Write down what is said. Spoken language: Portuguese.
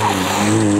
przetestujemy. A.